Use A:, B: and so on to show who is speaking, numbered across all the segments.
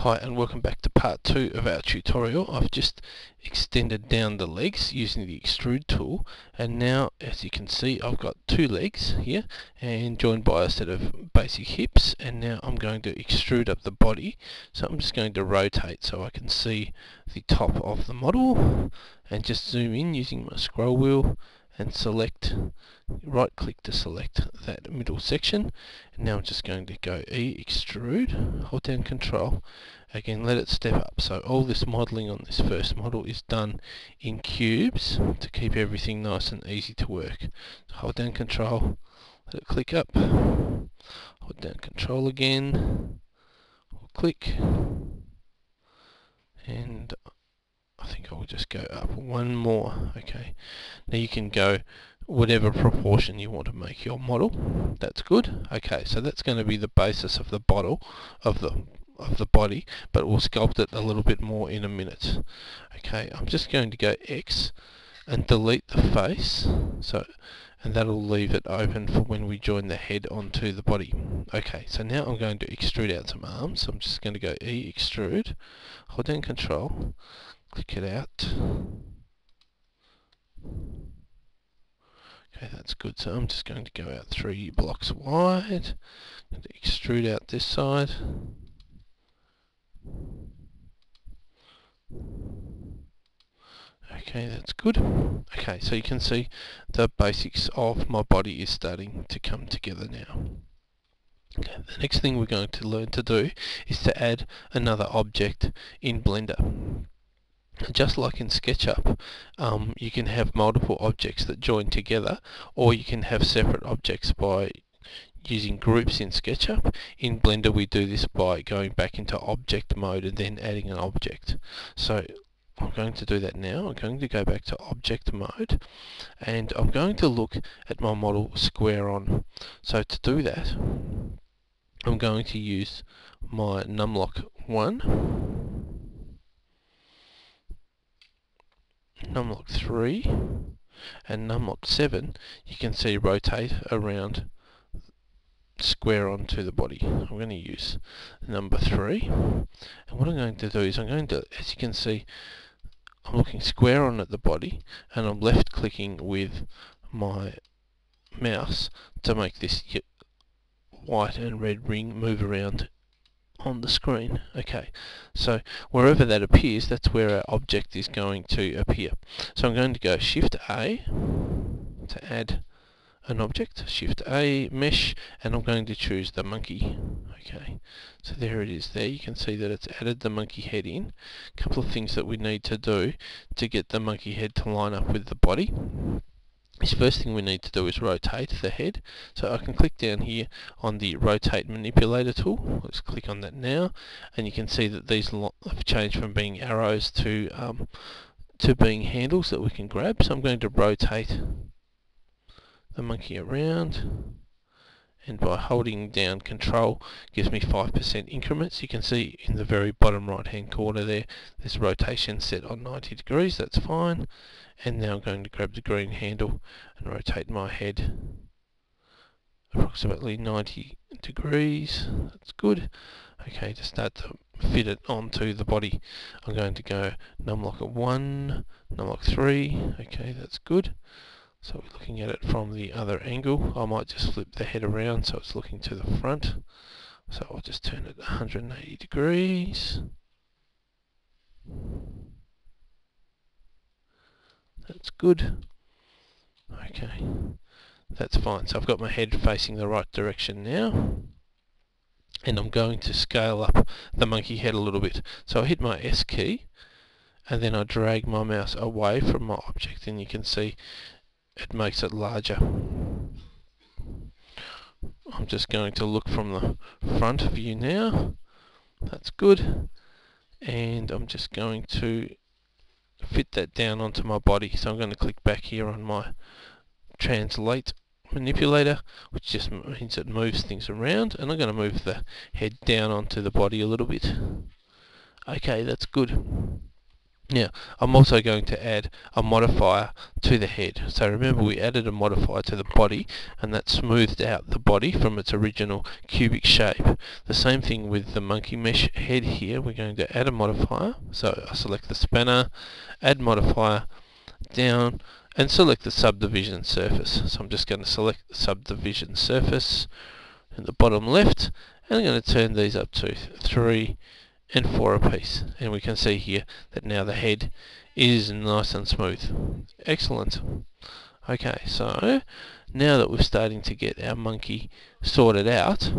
A: Hi and welcome back to part 2 of our tutorial. I've just extended down the legs using the extrude tool and now as you can see I've got two legs here and joined by a set of basic hips and now I'm going to extrude up the body so I'm just going to rotate so I can see the top of the model and just zoom in using my scroll wheel and select right click to select that middle section. And now I'm just going to go E extrude hold down control. Again let it step up. So all this modeling on this first model is done in cubes to keep everything nice and easy to work. So hold down control let it click up. Hold down control again. Click. And I think I'll just go up one more okay? Now you can go whatever proportion you want to make your model. That's good. Okay so that's going to be the basis of the bottle of the of the body but we'll sculpt it a little bit more in a minute. Okay I'm just going to go X and delete the face. So and that'll leave it open for when we join the head onto the body. Okay so now I'm going to extrude out some arms. So I'm just going to go E extrude hold down control click it out. Okay, that's good. So I'm just going to go out three blocks wide and extrude out this side. Okay, that's good. Okay, so you can see the basics of my body is starting to come together now. Okay, the next thing we're going to learn to do is to add another object in Blender just like in SketchUp, um, you can have multiple objects that join together, or you can have separate objects by using groups in SketchUp. In Blender we do this by going back into object mode and then adding an object. So I'm going to do that now. I'm going to go back to object mode and I'm going to look at my model square on. So to do that I'm going to use my numlock 1 numlock 3 and numlock 7 you can see rotate around square onto the body. I'm going to use number 3 and what I'm going to do is I'm going to, as you can see I'm looking square on at the body and I'm left clicking with my mouse to make this white and red ring move around on the screen. Okay, so wherever that appears, that's where our object is going to appear. So I'm going to go Shift A to add an object, Shift A, Mesh, and I'm going to choose the monkey. Okay, so there it is there. You can see that it's added the monkey head in. A couple of things that we need to do to get the monkey head to line up with the body first thing we need to do is rotate the head. So I can click down here on the rotate manipulator tool. Let's click on that now and you can see that these have changed from being arrows to um, to being handles that we can grab. So I'm going to rotate the monkey around and by holding down control gives me 5% increments. You can see in the very bottom right hand corner there, there's rotation set on 90 degrees, that's fine. And now I'm going to grab the green handle and rotate my head approximately 90 degrees, that's good. Okay, to start to fit it onto the body, I'm going to go numlock at 1, numlock 3, okay, that's good. So we're looking at it from the other angle. I might just flip the head around so it's looking to the front. So I'll just turn it 180 degrees. That's good. Okay, that's fine. So I've got my head facing the right direction now. And I'm going to scale up the monkey head a little bit. So I hit my S key and then I drag my mouse away from my object and you can see it makes it larger. I'm just going to look from the front view now. That's good. And I'm just going to fit that down onto my body. So I'm going to click back here on my translate manipulator, which just means it moves things around. And I'm going to move the head down onto the body a little bit. Okay, that's good. Now, I'm also going to add a modifier to the head. So remember we added a modifier to the body and that smoothed out the body from its original cubic shape. The same thing with the monkey mesh head here. We're going to add a modifier. So I select the spanner, add modifier, down, and select the subdivision surface. So I'm just going to select the subdivision surface in the bottom left and I'm going to turn these up to 3 and 4 apiece and we can see here that now the head is nice and smooth. Excellent. Okay, so now that we're starting to get our monkey sorted out,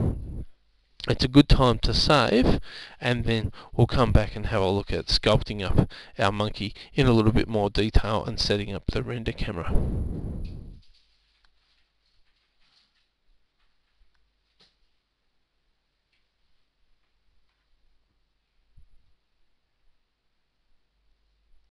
A: it's a good time to save and then we'll come back and have a look at sculpting up our monkey in a little bit more detail and setting up the render camera.